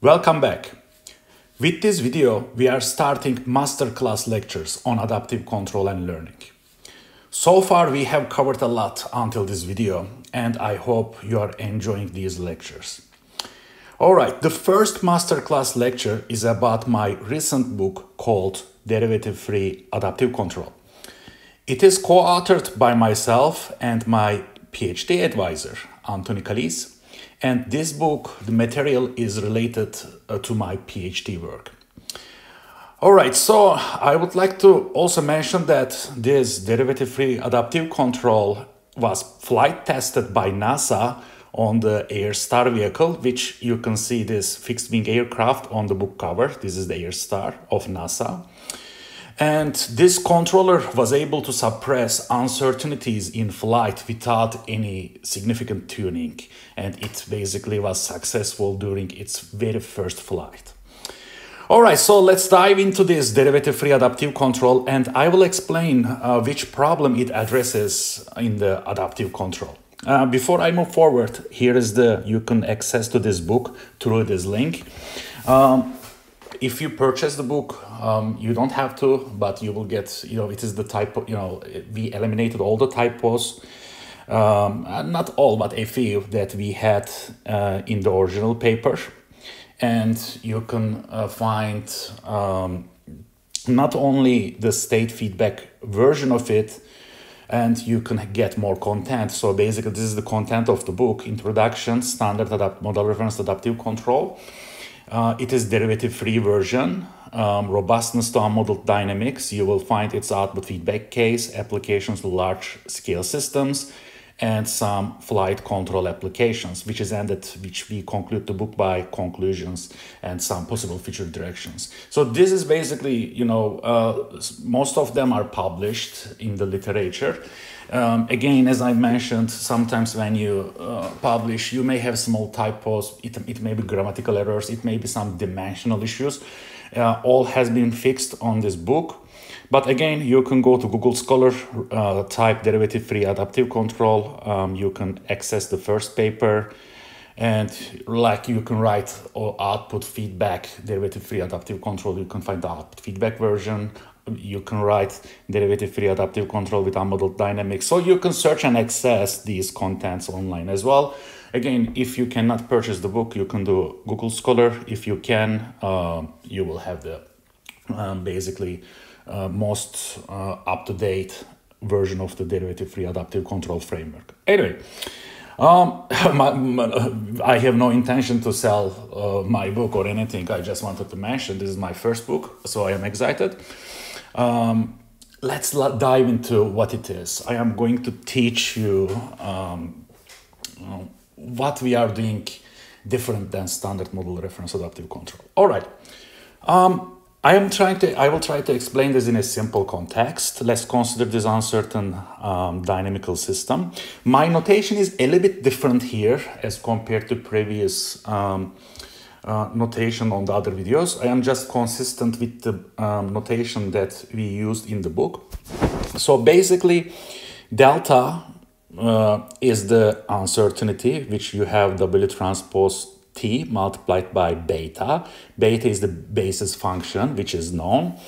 Welcome back. With this video, we are starting masterclass lectures on adaptive control and learning. So far, we have covered a lot until this video, and I hope you are enjoying these lectures. All right, the first masterclass lecture is about my recent book called Derivative-Free Adaptive Control. It is co-authored by myself and my PhD advisor, Anthony Calise, and this book, the material is related uh, to my PhD work. All right, so I would like to also mention that this derivative-free adaptive control was flight tested by NASA on the Airstar vehicle, which you can see this fixed wing aircraft on the book cover. This is the Airstar of NASA. And this controller was able to suppress uncertainties in flight without any significant tuning. And it basically was successful during its very first flight. All right, so let's dive into this derivative-free adaptive control and I will explain uh, which problem it addresses in the adaptive control. Uh, before I move forward, here is the, you can access to this book through this link. Um, if you purchase the book, um, you don't have to, but you will get, you know, it is the typo, you know, we eliminated all the typos, um, not all, but a few that we had uh, in the original paper. And you can uh, find um, not only the state feedback version of it, and you can get more content. So basically, this is the content of the book, Introduction, Standard adapt Model Reference Adaptive Control. Uh, it is derivative-free version, um, robustness to unmodeled dynamics. You will find its output feedback case, applications to large-scale systems, and some flight control applications, which is ended, which we conclude the book by conclusions and some possible future directions. So this is basically, you know, uh, most of them are published in the literature. Um, again, as I mentioned, sometimes when you uh, publish, you may have small typos, it, it may be grammatical errors, it may be some dimensional issues. Uh, all has been fixed on this book. But again, you can go to Google Scholar, uh, type derivative-free adaptive control. Um, you can access the first paper and like you can write or output feedback derivative-free adaptive control. You can find the output feedback version you can write derivative-free adaptive control with unmodeled dynamics. So you can search and access these contents online as well. Again, if you cannot purchase the book, you can do Google Scholar. If you can, uh, you will have the um, basically most uh, up-to-date version of the derivative-free adaptive control framework. Anyway, um, my, my, I have no intention to sell uh, my book or anything. I just wanted to mention this is my first book, so I am excited. Um, let's dive into what it is. I am going to teach you um, what we are doing different than standard model reference adaptive control. All right. I am trying to, I will try to explain this in a simple context. Let's consider this uncertain um, dynamical system. My notation is a little bit different here as compared to previous um, uh, notation on the other videos. I am just consistent with the um, notation that we used in the book. So basically, delta uh, is the uncertainty, which you have W transpose T multiplied by beta. Beta is the basis function, which is known.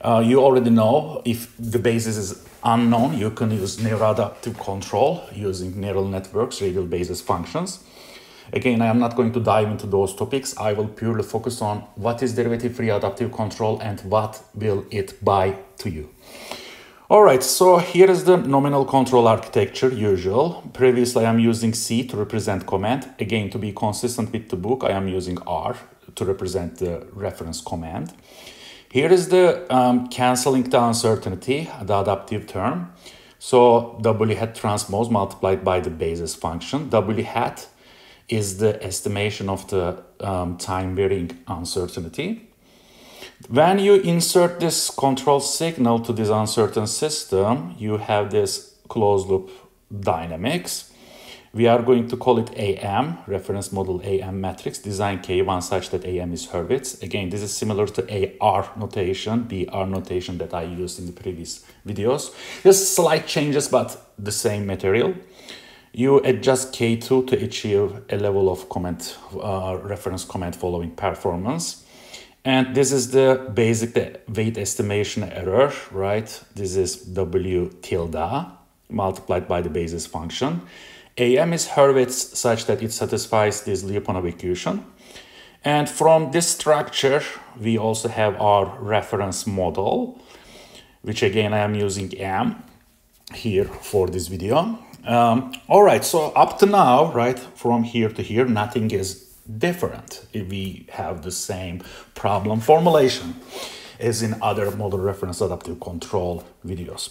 Uh, you already know if the basis is unknown, you can use neural adaptive control using neural networks, radial basis functions. Again, I am not going to dive into those topics. I will purely focus on what is derivative-free adaptive control and what will it buy to you. All right, so here is the nominal control architecture usual. Previously, I am using C to represent command. Again, to be consistent with the book, I am using R to represent the reference command. Here is the um, canceling the uncertainty, the adaptive term. So W hat transpose multiplied by the basis function. W hat is the estimation of the um, time varying uncertainty. When you insert this control signal to this uncertain system, you have this closed loop dynamics. We are going to call it AM, reference model AM matrix, design K1 such that AM is Hurwitz. Again, this is similar to AR notation, the R notation that I used in the previous videos. There's slight changes, but the same material. you adjust K2 to achieve a level of comment, uh, reference comment following performance. And this is the basic weight estimation error, right? This is W tilde multiplied by the basis function. AM is Hurwitz such that it satisfies this Lyapunov equation. And from this structure, we also have our reference model, which again I am using M here for this video. Um, all right, so up to now, right, from here to here, nothing is different. If we have the same problem formulation as in other model reference adaptive control videos.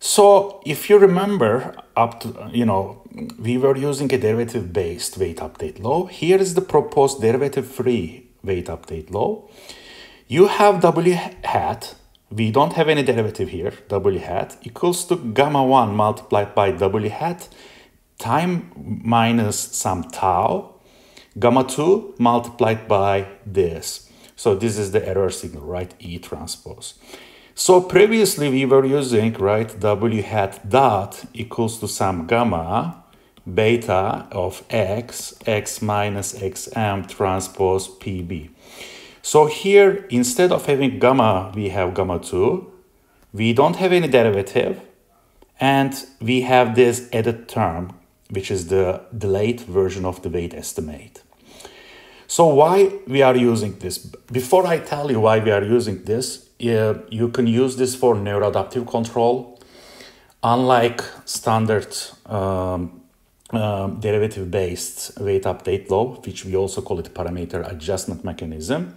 So if you remember up to, you know, we were using a derivative based weight update law. Here is the proposed derivative free weight update law. You have W hat, we don't have any derivative here, W hat equals to gamma 1 multiplied by W hat time minus some tau, gamma 2 multiplied by this. So this is the error signal, right? E transpose. So previously we were using, right, w hat dot equals to some gamma beta of x, x minus xm transpose pb. So here, instead of having gamma, we have gamma 2. We don't have any derivative. And we have this added term, which is the delayed version of the weight estimate. So why we are using this? Before I tell you why we are using this, you can use this for neuroadaptive control. Unlike standard um, um, derivative-based weight update law, which we also call it parameter adjustment mechanism,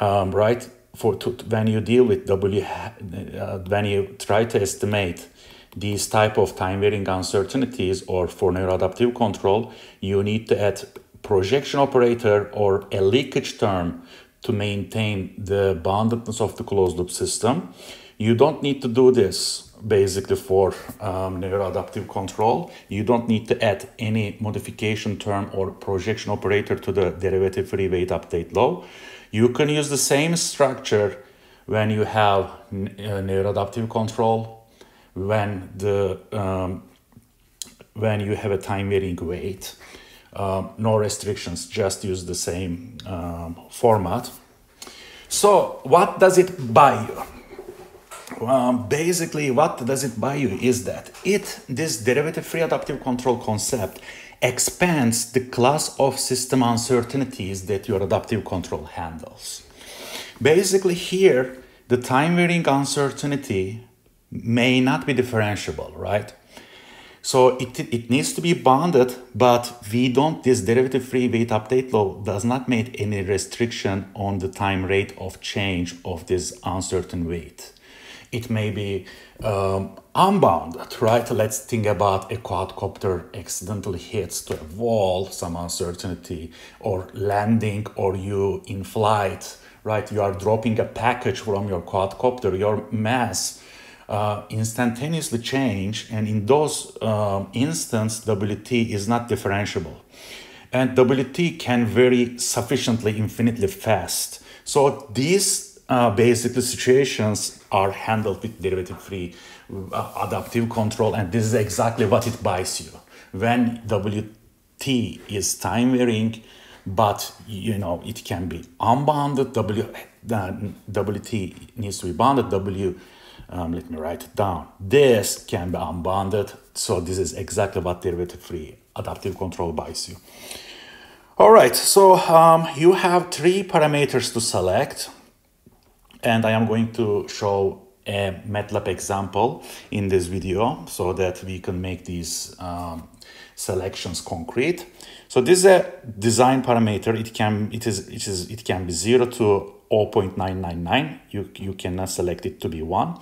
um, right? For to, when you deal with W, uh, when you try to estimate these type of time varying uncertainties or for neuroadaptive control, you need to add projection operator or a leakage term to maintain the boundedness of the closed loop system. You don't need to do this basically for um, neuroadaptive control. You don't need to add any modification term or projection operator to the derivative free weight update law. You can use the same structure when you have uh, neuroadaptive control, when the um, when you have a time varying weight um, no restrictions, just use the same um, format. So what does it buy you? Um, basically, what does it buy you is that it, this derivative-free adaptive control concept expands the class of system uncertainties that your adaptive control handles. Basically here, the time varying uncertainty may not be differentiable, right? So it, it needs to be bounded, but we don't, this derivative free weight update law does not make any restriction on the time rate of change of this uncertain weight. It may be um, unbounded, right? Let's think about a quadcopter accidentally hits to a wall, some uncertainty, or landing, or you in flight, right? You are dropping a package from your quadcopter, your mass uh, instantaneously change and in those uh, instances WT is not differentiable. And WT can vary sufficiently infinitely fast. So these uh, basically situations are handled with derivative free uh, adaptive control and this is exactly what it buys you. When WT is time varying but you know it can be unbounded W uh, WT needs to be bounded W um, let me write it down. This can be unbounded. So this is exactly what derivative-free adaptive control buys you. All right, so um, you have three parameters to select. And I am going to show a MATLAB example in this video so that we can make these um, selections concrete. So this is a design parameter. It can it is it is it can be zero to 0.999. You, you cannot select it to be 1.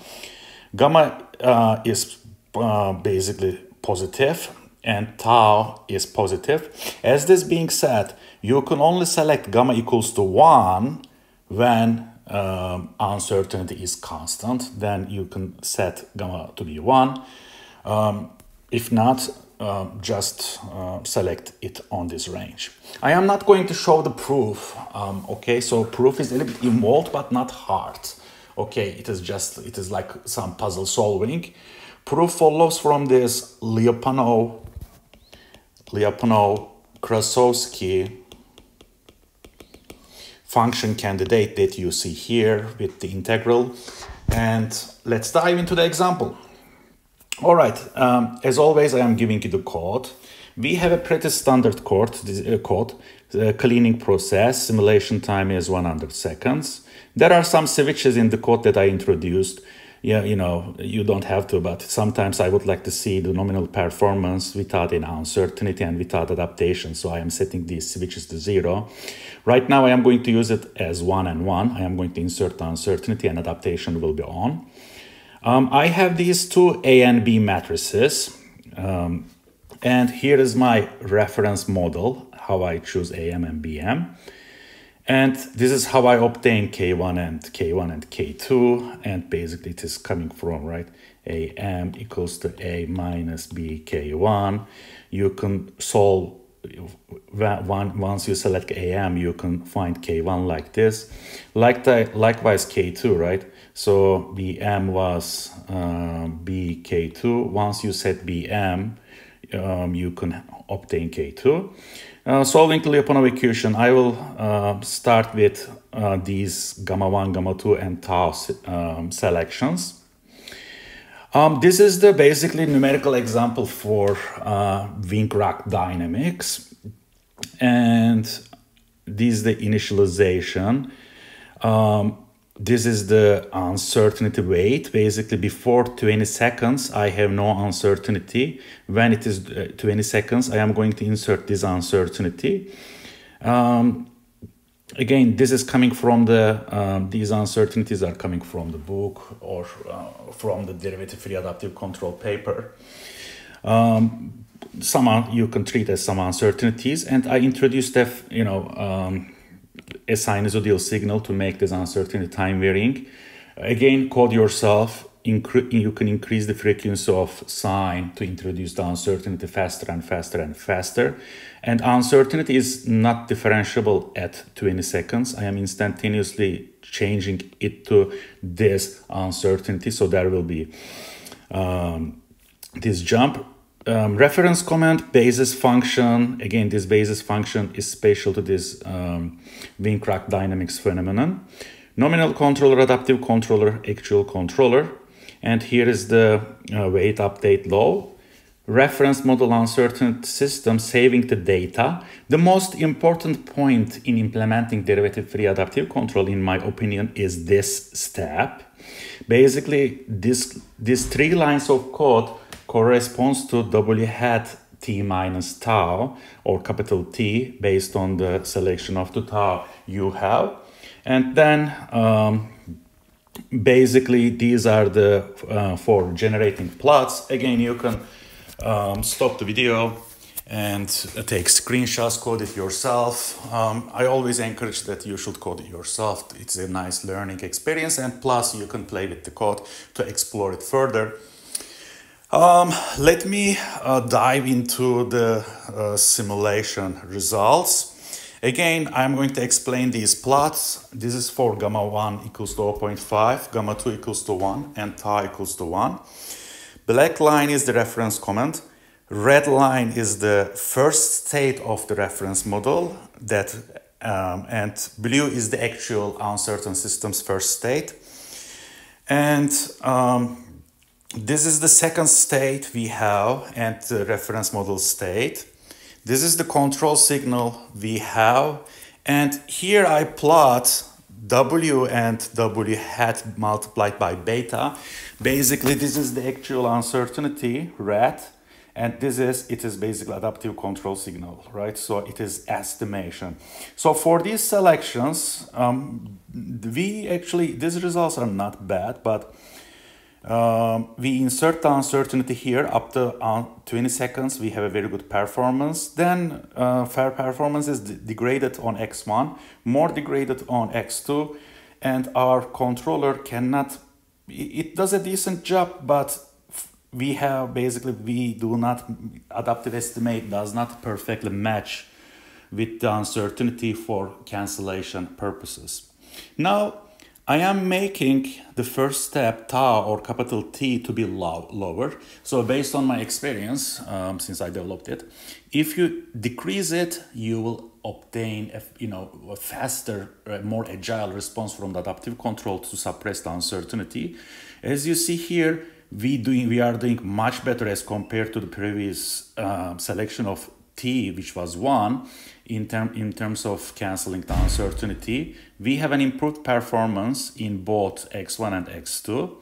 Gamma uh, is uh, basically positive and tau is positive. As this being said, you can only select gamma equals to 1 when um, uncertainty is constant. Then you can set gamma to be 1. Um, if not, uh, just uh, select it on this range. I am not going to show the proof, um, okay? So proof is a little bit involved, but not hard. Okay, it is just, it is like some puzzle solving. Proof follows from this Lyapunov Lyapunov-Krasovskii function candidate that you see here with the integral. And let's dive into the example. All right, um, as always, I am giving you the code. We have a pretty standard code, this, uh, code. The cleaning process, simulation time is 100 seconds. There are some switches in the code that I introduced. Yeah, you know, you don't have to, but sometimes I would like to see the nominal performance without any uncertainty and without adaptation. So I am setting these switches to zero. Right now I am going to use it as one and one. I am going to insert uncertainty and adaptation will be on. Um, I have these two A and B matrices. Um, and here is my reference model, how I choose AM and BM. And this is how I obtain K1 and K1 and K2. And basically it is coming from, right? AM equals to A minus B K1. You can solve once you select AM, you can find K1 like this. Like the, likewise K2, right? So BM was uh, BK2. Once you set BM, um, you can obtain K2. Uh, solving Lyapunov equation, I will uh, start with uh, these gamma 1, gamma 2, and tau um, selections. Um, this is the basically numerical example for uh, Wing-Rock dynamics. And this is the initialization. Um, this is the uncertainty weight. Basically, before 20 seconds, I have no uncertainty. When it is uh, 20 seconds, I am going to insert this uncertainty. Um, again, this is coming from the, um, these uncertainties are coming from the book or uh, from the derivative-free adaptive control paper. Um, some you can treat as some uncertainties, and I introduced a, you know, um, a sinusoidal signal to make this uncertainty time varying. Again, code yourself. You can increase the frequency of sine to introduce the uncertainty faster and faster and faster. And uncertainty is not differentiable at 20 seconds. I am instantaneously changing it to this uncertainty. So there will be um, this jump. Um, reference comment basis function. Again, this basis function is spatial to this um, Wing-Rock dynamics phenomenon. Nominal controller, adaptive controller, actual controller. And here is the uh, weight update law reference model uncertain system saving the data. The most important point in implementing derivative-free adaptive control, in my opinion, is this step. Basically, this, these three lines of code corresponds to W hat T minus tau or capital T based on the selection of the tau you have. And then um, basically these are the uh, for generating plots. Again, you can um, stop the video and take screenshots, code it yourself. Um, I always encourage that you should code it yourself. It's a nice learning experience and plus you can play with the code to explore it further. Um, let me uh, dive into the uh, simulation results. Again, I'm going to explain these plots. This is for gamma 1 equals to 0.5, gamma 2 equals to 1, and tau equals to 1. Black line is the reference comment. Red line is the first state of the reference model that um, and blue is the actual uncertain system's first state. And um, this is the second state we have and the reference model state. This is the control signal we have. And here I plot W and W hat multiplied by beta. Basically, this is the actual uncertainty, red, and this is, it is basically adaptive control signal, right? So it is estimation. So for these selections, um, we actually, these results are not bad, but um, we insert the uncertainty here up to uh, 20 seconds. We have a very good performance. Then uh, fair performance is degraded on X1, more degraded on X2, and our controller cannot, it does a decent job, but we have basically, we do not, adaptive estimate does not perfectly match with the uncertainty for cancellation purposes. Now, I am making the first step tau or capital T to be low, lower. So based on my experience, um, since I developed it, if you decrease it, you will obtain a, you know, a faster, more agile response from the adaptive control to suppress the uncertainty. As you see here, we doing we are doing much better as compared to the previous uh, selection of t, which was 1, in, term, in terms of canceling the uncertainty. We have an improved performance in both x1 and x2.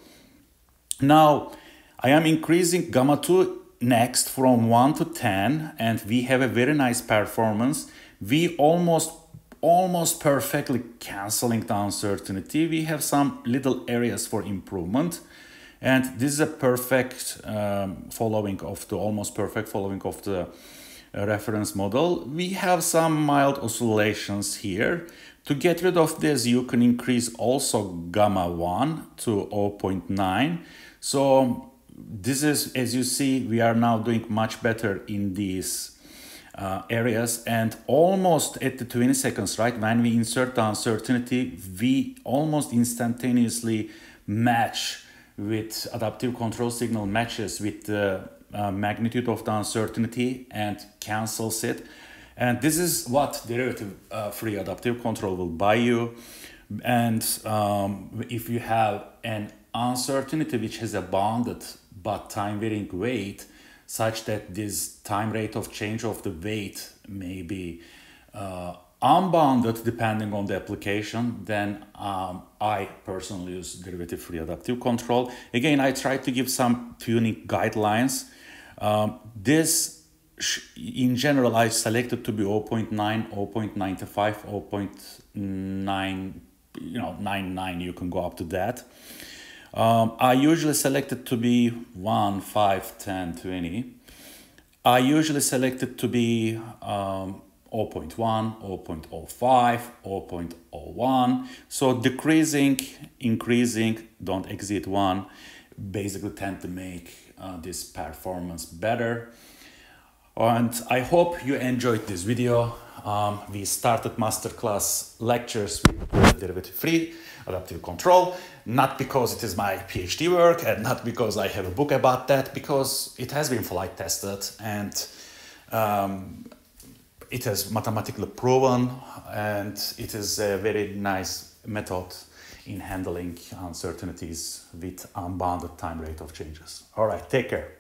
Now, I am increasing gamma 2 next from 1 to 10, and we have a very nice performance. We almost almost perfectly canceling the uncertainty. We have some little areas for improvement. And this is a perfect um, following of the almost perfect following of the reference model. We have some mild oscillations here. To get rid of this, you can increase also gamma 1 to 0.9. So this is, as you see, we are now doing much better in these uh, areas and almost at the 20 seconds, right, when we insert the uncertainty, we almost instantaneously match with adaptive control signal matches with the uh, magnitude of the uncertainty and cancels it. And this is what derivative uh, free adaptive control will buy you. And um, if you have an uncertainty which has a bounded but time varying weight, such that this time rate of change of the weight may be uh, unbounded depending on the application, then um, I personally use derivative-free adaptive control. Again, I try to give some tuning guidelines. Um, this, in general, I selected to be 0.9, 0.95, 0.9, you know, 99, you can go up to that. Um, I usually select it to be 1, 5, 10, 20. I usually select it to be um, 0.1, 0.05, 0.01. So decreasing, increasing, don't exceed 1, basically tend to make uh, this performance better. And I hope you enjoyed this video. Um, we started masterclass lectures with derivative free adaptive control, not because it is my PhD work and not because I have a book about that, because it has been flight tested and um, it is mathematically proven and it is a very nice method in handling uncertainties with unbounded time rate of changes. All right, take care.